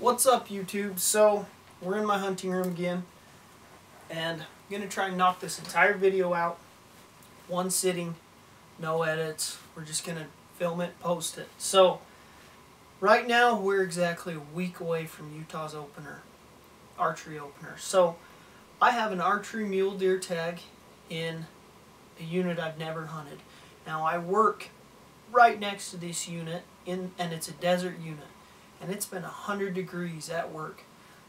What's up YouTube? So we're in my hunting room again and I'm going to try and knock this entire video out. One sitting, no edits. We're just going to film it, post it. So right now we're exactly a week away from Utah's opener, archery opener. So I have an archery mule deer tag in a unit I've never hunted. Now I work right next to this unit in and it's a desert unit and it's been 100 degrees at work.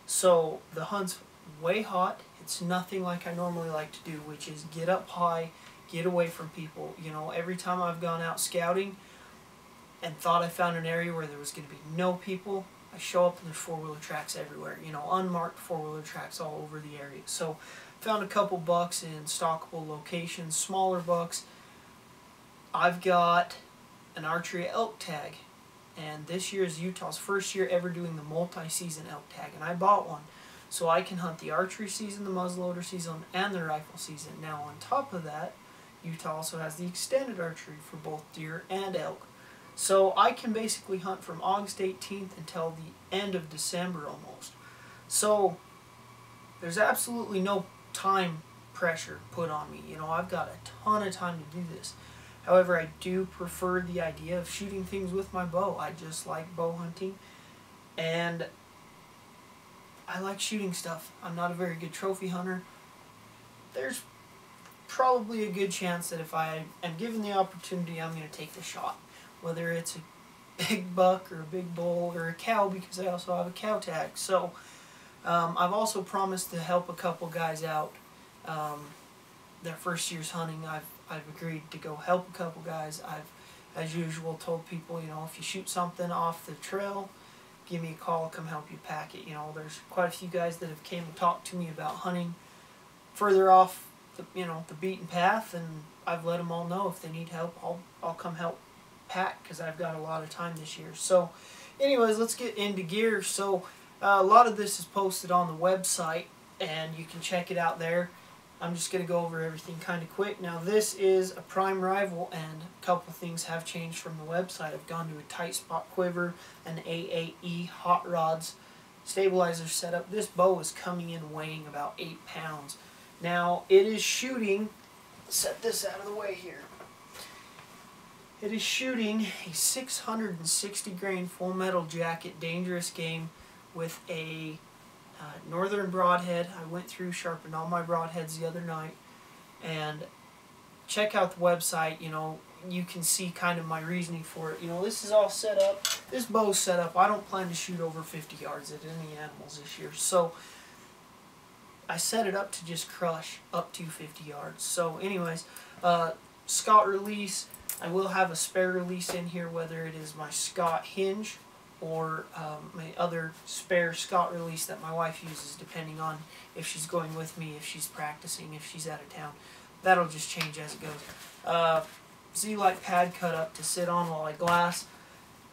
So the hunt's way hot. It's nothing like I normally like to do, which is get up high, get away from people. You know, every time I've gone out scouting and thought I found an area where there was going to be no people, I show up and there's four-wheeler tracks everywhere. You know, unmarked four-wheeler tracks all over the area. So found a couple bucks in stockable locations, smaller bucks. I've got an archery elk tag and this year is Utah's first year ever doing the multi-season elk tag, and I bought one so I can hunt the archery season, the muzzleloader season, and the rifle season. Now on top of that, Utah also has the extended archery for both deer and elk. So I can basically hunt from August 18th until the end of December almost. So there's absolutely no time pressure put on me. You know, I've got a ton of time to do this. However, I do prefer the idea of shooting things with my bow. I just like bow hunting and I like shooting stuff. I'm not a very good trophy hunter. There's probably a good chance that if I am given the opportunity, I'm going to take the shot. Whether it's a big buck or a big bull or a cow because I also have a cow tag. So um, I've also promised to help a couple guys out um, their first year's hunting. I've I've agreed to go help a couple guys. I've, as usual, told people, you know, if you shoot something off the trail, give me a call, come help you pack it. You know, there's quite a few guys that have came and talked to me about hunting further off, the, you know, the beaten path, and I've let them all know if they need help, I'll, I'll come help pack because I've got a lot of time this year. So, anyways, let's get into gear. So, uh, a lot of this is posted on the website, and you can check it out there. I'm just going to go over everything kind of quick. Now this is a prime rival and a couple things have changed from the website. I've gone to a tight spot quiver, an AAE hot rods, stabilizer setup. This bow is coming in weighing about 8 pounds. Now it is shooting, set this out of the way here. It is shooting a 660 grain full metal jacket dangerous game with a uh, Northern Broadhead. I went through, sharpened all my broadheads the other night, and check out the website. You know, you can see kind of my reasoning for it. You know, this is all set up. This bow's set up. I don't plan to shoot over 50 yards at any animals this year, so I set it up to just crush up to 50 yards. So, anyways, uh, Scott release. I will have a spare release in here, whether it is my Scott hinge or um, my other spare Scott release that my wife uses depending on if she's going with me, if she's practicing, if she's out of town. That'll just change as it goes. Uh, Z-Lite pad cut up to sit on while I glass.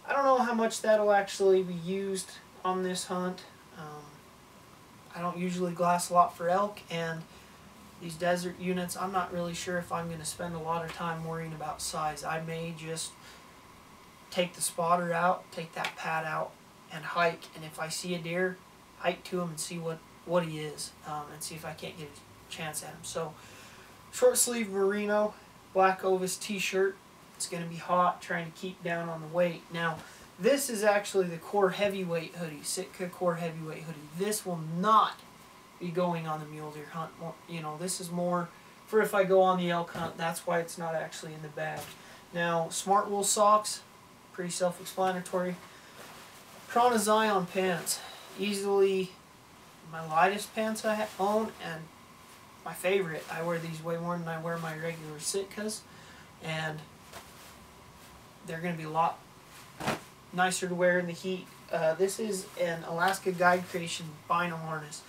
I don't know how much that'll actually be used on this hunt. Um, I don't usually glass a lot for elk and these desert units, I'm not really sure if I'm going to spend a lot of time worrying about size. I may just take the spotter out, take that pad out, and hike. And if I see a deer, hike to him and see what, what he is, um, and see if I can't get a chance at him. So, short sleeve merino, black Ovis t-shirt. It's going to be hot, trying to keep down on the weight. Now, this is actually the Core Heavyweight hoodie, Sitka Core Heavyweight hoodie. This will not be going on the mule deer hunt. You know, this is more for if I go on the elk hunt. That's why it's not actually in the bag. Now, Smartwool socks, pretty self-explanatory. Prana Zion pants, easily my lightest pants I own and my favorite. I wear these way more than I wear my regular Sitkas and they're going to be a lot nicer to wear in the heat. Uh, this is an Alaska Guide Creation vinyl harness.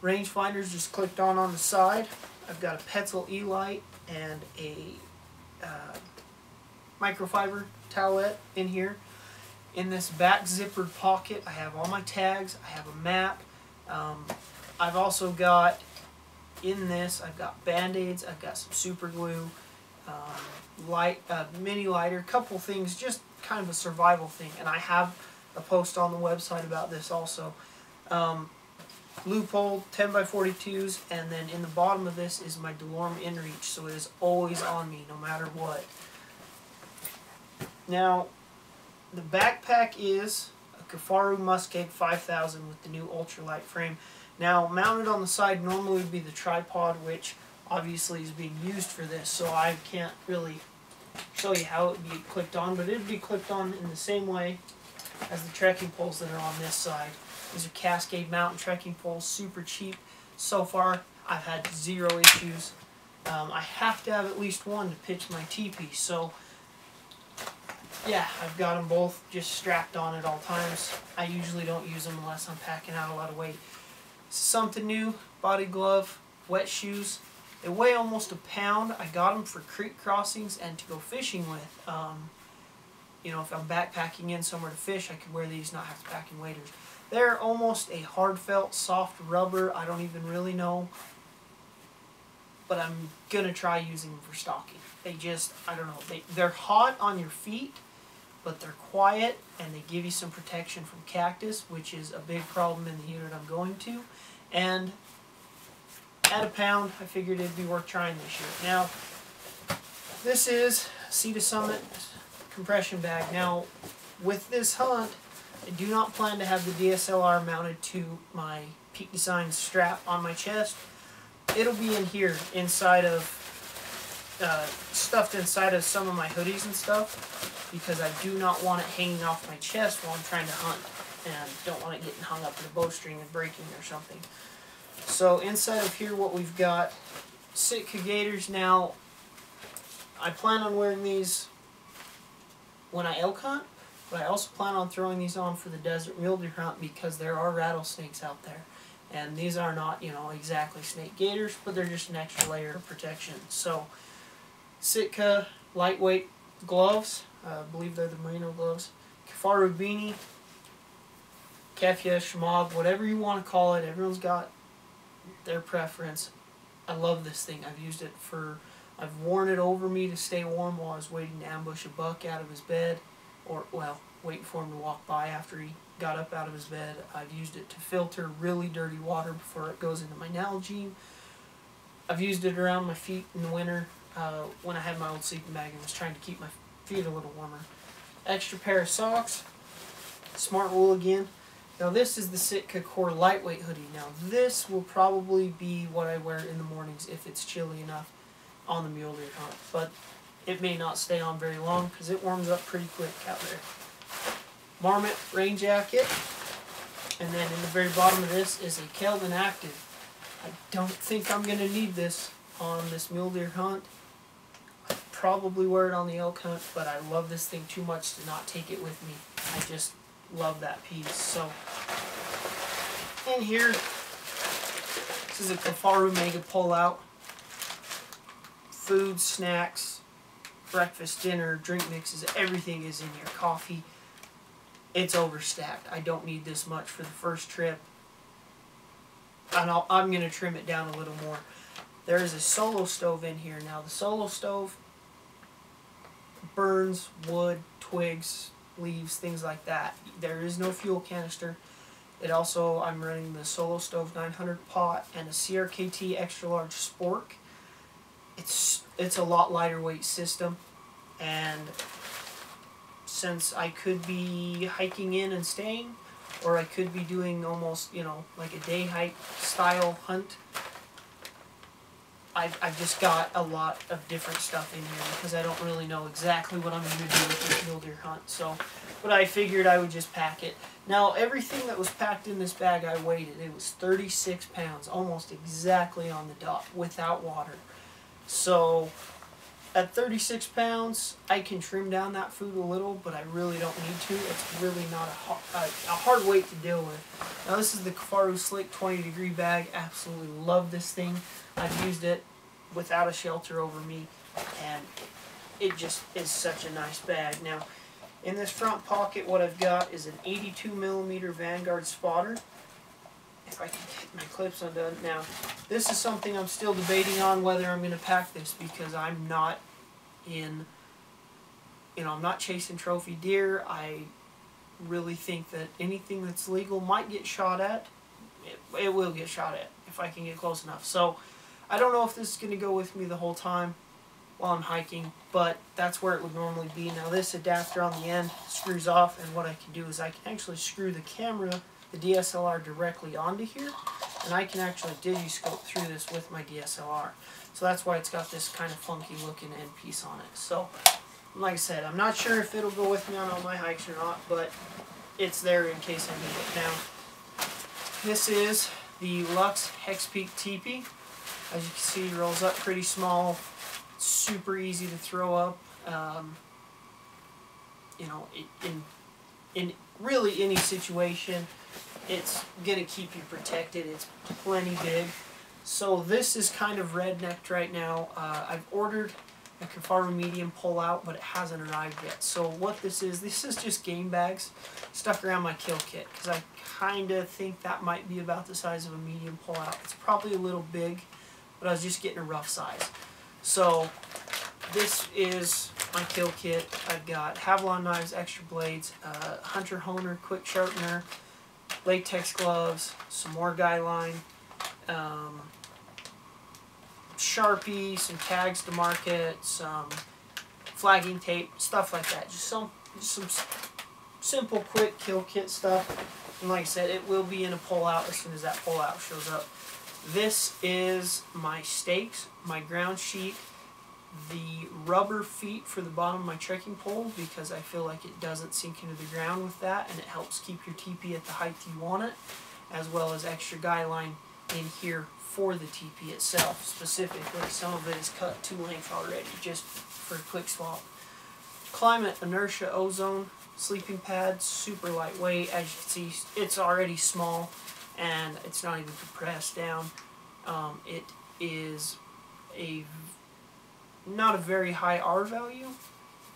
Rangefinder's just clicked on on the side. I've got a Petzl E-Light and a uh, microfiber towelette in here. In this back zippered pocket, I have all my tags. I have a map. Um, I've also got in this, I've got band-aids. I've got some super glue, um, light, uh, mini lighter, couple things, just kind of a survival thing. And I have a post on the website about this also. Um, Leupold 10 by 42s, and then in the bottom of this is my DeLorme InReach, so it is always on me no matter what. Now, the backpack is a Kifaru Muskeg 5000 with the new ultralight frame. Now, mounted on the side normally would be the tripod, which obviously is being used for this, so I can't really show you how it would be clicked on, but it would be clicked on in the same way as the trekking poles that are on this side. These are Cascade Mountain trekking poles, super cheap. So far, I've had zero issues. Um, I have to have at least one to pitch my teepee, so yeah, I've got them both just strapped on at all times. I usually don't use them unless I'm packing out a lot of weight. Something new, body glove, wet shoes. They weigh almost a pound. I got them for creek crossings and to go fishing with. Um, you know, if I'm backpacking in somewhere to fish, I could wear these, not have to pack in waders. They're almost a hard felt, soft rubber. I don't even really know. But I'm going to try using them for stalking. They just, I don't know, they, they're hot on your feet, but they're quiet and they give you some protection from cactus, which is a big problem in the unit I'm going to. And at a pound, I figured it'd be worth trying this year. Now, this is Sea to Summit compression bag. Now, with this hunt, I do not plan to have the DSLR mounted to my Peak Design strap on my chest. It'll be in here, inside of, uh, stuffed inside of some of my hoodies and stuff, because I do not want it hanging off my chest while I'm trying to hunt, and don't want it getting hung up in a bowstring and breaking or something. So inside of here what we've got, Sitka Gaiters. Now, I plan on wearing these when I elk hunt, but I also plan on throwing these on for the desert mule deer hunt because there are rattlesnakes out there. And these are not, you know, exactly snake gaiters, but they're just an extra layer of protection. So, Sitka lightweight gloves, I believe they're the merino gloves, Kifaru beanie, Keffiyeh, whatever you want to call it, everyone's got their preference. I love this thing. I've used it for I've worn it over me to stay warm while I was waiting to ambush a buck out of his bed, or, well, waiting for him to walk by after he got up out of his bed. I've used it to filter really dirty water before it goes into my Nalgene. I've used it around my feet in the winter uh, when I had my old sleeping bag and was trying to keep my feet a little warmer. Extra pair of socks, Smart wool again. Now this is the Sitka Core lightweight hoodie. Now this will probably be what I wear in the mornings if it's chilly enough on the mule deer hunt, but it may not stay on very long because it warms up pretty quick out there. Marmot rain jacket, and then in the very bottom of this is a Kelvin Active. I don't think I'm going to need this on this mule deer hunt. Probably wear it on the elk hunt, but I love this thing too much to not take it with me. I just love that piece. So, in here, this is a Kifaru Mega pull-out food, snacks, breakfast, dinner, drink mixes, everything is in here. Coffee. It's overstacked. I don't need this much for the first trip. And i am going to trim it down a little more. There is a solo stove in here. Now the solo stove burns wood, twigs, leaves, things like that. There is no fuel canister. It also, I'm running the Solo Stove 900 pot and a CRKT extra large spork it's it's a lot lighter weight system and since I could be hiking in and staying or I could be doing almost you know like a day hike style hunt I've, I've just got a lot of different stuff in here because I don't really know exactly what I'm going to do with this mule deer hunt so but I figured I would just pack it now everything that was packed in this bag I weighed it it was 36 pounds almost exactly on the dot without water so at 36 pounds, I can trim down that food a little, but I really don't need to. It's really not a, a, a hard weight to deal with. Now this is the Kifaru Slick 20 degree bag. Absolutely love this thing. I've used it without a shelter over me, and it just is such a nice bag. Now, in this front pocket, what I've got is an 82 millimeter Vanguard spotter if I can get my clips undone. Now, this is something I'm still debating on whether I'm going to pack this because I'm not in, you know, I'm not chasing trophy deer. I really think that anything that's legal might get shot at. It, it will get shot at if I can get close enough. So I don't know if this is going to go with me the whole time while I'm hiking, but that's where it would normally be. Now this adapter on the end screws off, and what I can do is I can actually screw the camera, the DSLR directly onto here, and I can actually digiscope through this with my DSLR. So that's why it's got this kind of funky looking end piece on it. So, like I said, I'm not sure if it'll go with me on all my hikes or not, but it's there in case I need it. Now, this is the Luxe Hexpeak Teepee. As you can see, rolls up pretty small, super easy to throw up. Um, you know, in in really any situation, it's gonna keep you protected. It's plenty big. So this is kind of rednecked right now. Uh, I've ordered a Kifaru medium pull out, but it hasn't arrived yet. So what this is, this is just game bags stuck around my kill kit because I kind of think that might be about the size of a medium pull out. It's probably a little big, but I was just getting a rough size. So this is my kill kit. I've got Havalon knives, extra blades, uh, Hunter Honer quick sharpener, latex gloves, some more guy line, um, Sharpie, some tags to market, some flagging tape, stuff like that. Just some, just some simple, quick kill kit stuff. And like I said, it will be in a pull out as soon as that pull out shows up. This is my stakes, my ground sheet, the rubber feet for the bottom of my trekking pole because I feel like it doesn't sink into the ground with that and it helps keep your teepee at the height you want it as well as extra guy line in here for the teepee itself specifically. Some of it is cut to length already just for a quick swap. Klymit, Inertia Ozone sleeping pad, super lightweight. As you can see, it's already small and it's not even compressed down. Um, it is a not a very high R value,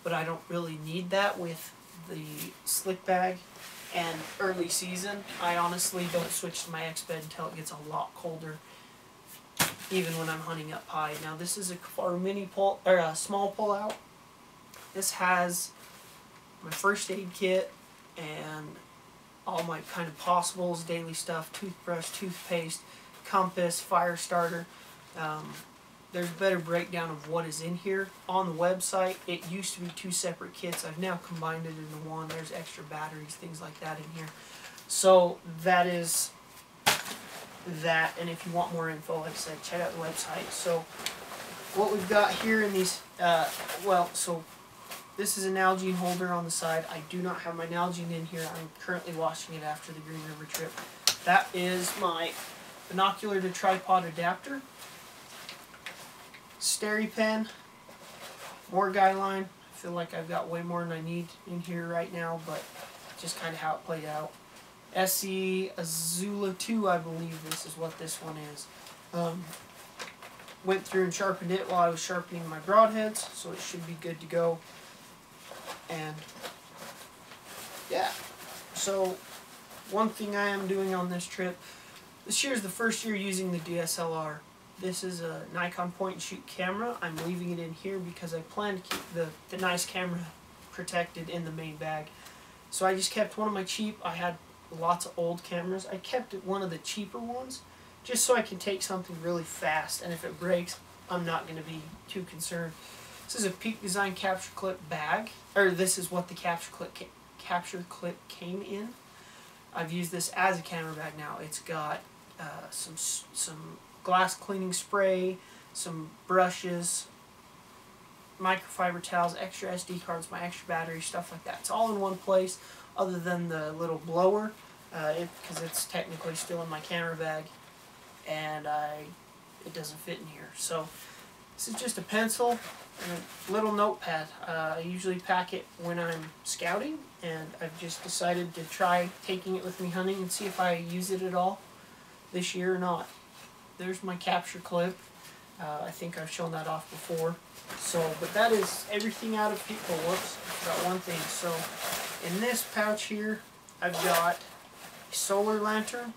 but I don't really need that with the slick bag and early season. I honestly don't switch to my Exped until it gets a lot colder, even when I'm hunting up high. Now this is a Kifaru mini pull or a small pull out. This has my first aid kit and all my kind of possibles, daily stuff, toothbrush, toothpaste, compass, fire starter. Um, there's a better breakdown of what is in here on the website. It used to be two separate kits. I've now combined it into one. There's extra batteries, things like that in here. So that is that. And if you want more info, like I said, check out the website. So what we've got here in these, uh, well, so this is a Nalgene holder on the side. I do not have my Nalgene in here. I'm currently washing it after the Green River trip. That is my binocular to tripod adapter. SteriPen, more guy line. I feel like I've got way more than I need in here right now, but just kind of how it played out. SE Azula 2, I believe this is what this one is. Um, went through and sharpened it while I was sharpening my broadheads, so it should be good to go. And yeah, so one thing I am doing on this trip, this year is the first year using the DSLR. This is a Nikon point and shoot camera. I'm leaving it in here because I plan to keep the, the nice camera protected in the main bag. So I just kept one of my cheap, I had lots of old cameras. I kept one of the cheaper ones just so I can take something really fast and if it breaks I'm not going to be too concerned. This is a Peak Design capture clip bag, or this is what the capture clip ca capture clip came in. I've used this as a camera bag now. It's got uh, some some glass cleaning spray, some brushes, microfiber towels, extra SD cards, my extra battery, stuff like that. It's all in one place other than the little blower because uh, it, it's technically still in my camera bag and I it doesn't fit in here. So this is just a pencil and a little notepad. Uh, I usually pack it when I'm scouting and I've just decided to try taking it with me hunting and see if I use it at all this year or not there's my capture clip. Uh, I think I've shown that off before. So, but that is everything out of people. Whoops, got one thing. So, in this pouch here, I've got a solar lantern,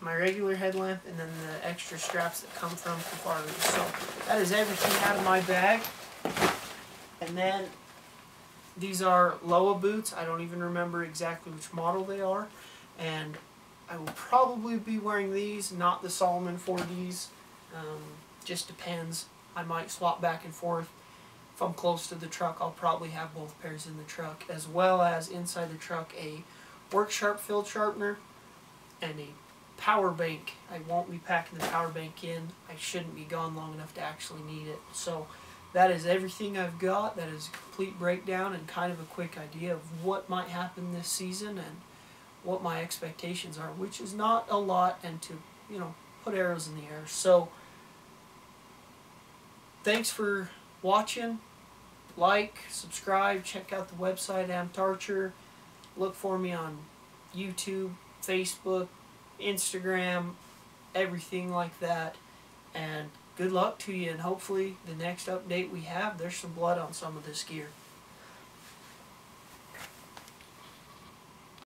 my regular headlamp, and then the extra straps that come from Kifaru. So, that is everything out of my bag. And then, these are Lowa boots. I don't even remember exactly which model they are. And I will probably be wearing these, not the Salomon 4Ds. Um, just depends. I might swap back and forth. If I'm close to the truck, I'll probably have both pairs in the truck, as well as inside the truck a Work Sharp field sharpener and a power bank. I won't be packing the power bank in. I shouldn't be gone long enough to actually need it. So that is everything I've got. That is a complete breakdown and kind of a quick idea of what might happen this season and what my expectations are, which is not a lot and to, you know, put arrows in the air. So thanks for watching. Like, subscribe, check out the website Amped Archer. Look for me on YouTube, Facebook, Instagram, everything like that. And good luck to you, and hopefully the next update we have, there's some blood on some of this gear.